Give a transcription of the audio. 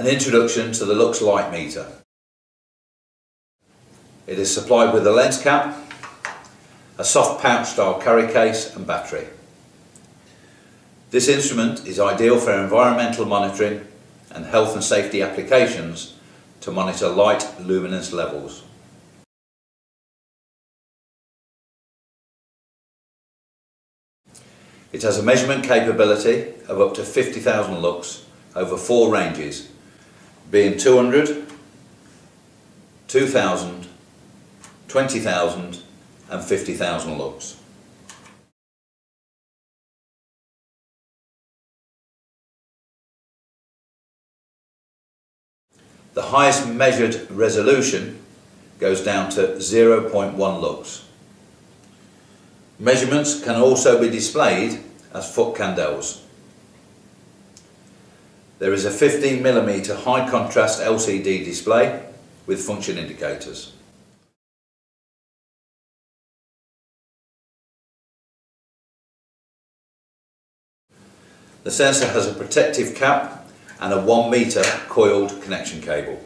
An introduction to the Lux Light Meter. It is supplied with a lens cap, a soft pouch style carry case and battery. This instrument is ideal for environmental monitoring and health and safety applications to monitor light luminance levels. It has a measurement capability of up to 50,000 lux over four ranges, being 200, 2,000, 20,000 and 50,000 lux. The highest measured resolution goes down to 0.1 lux. Measurements can also be displayed as foot candles. There is a 15mm high contrast LCD display with function indicators. The sensor has a protective cap and a 1 metre coiled connection cable.